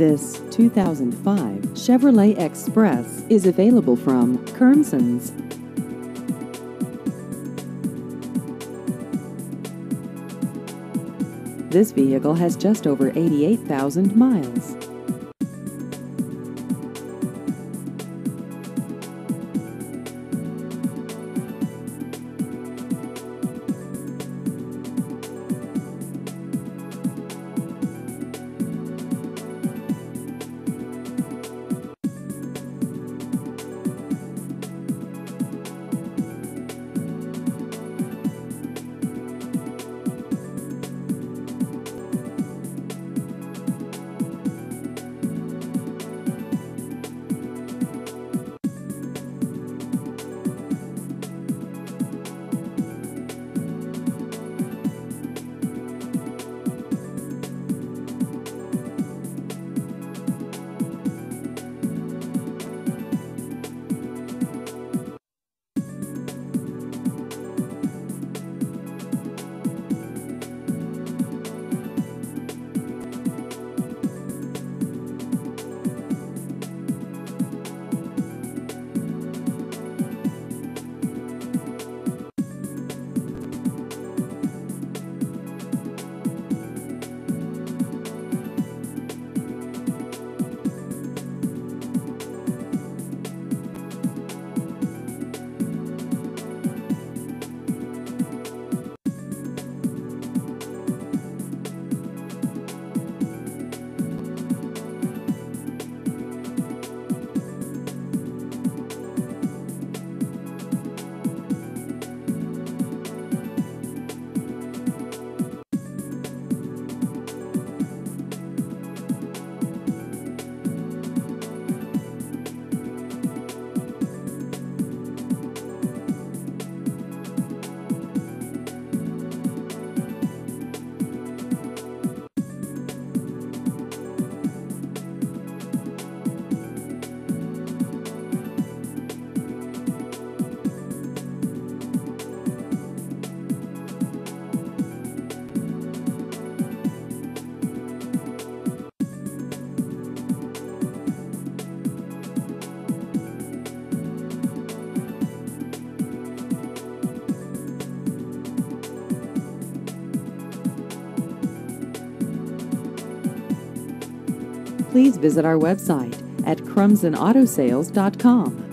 This 2005 Chevrolet Express is available from Curmsons. This vehicle has just over 88,000 miles. Please visit our website at crumsonautosales.com.